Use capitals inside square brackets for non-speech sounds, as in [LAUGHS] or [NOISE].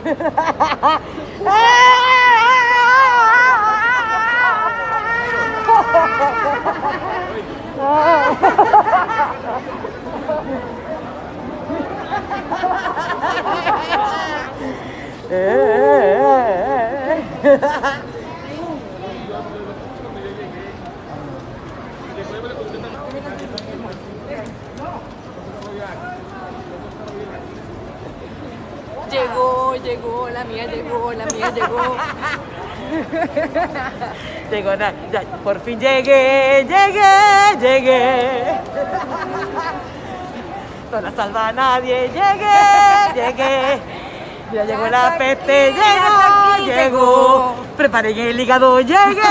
[LAUGHS] 예. 예, 예, 예. Llegó, llegó, la mía llegó, la mía llegó. [LAUGHS] Llegó, na- ya, por fin llegué, llegué, llegué. No la salva a nadie, llegué, llegué. Ya llegó la peste, llegó, llegó. Preparen el hígado, llegué.